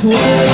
to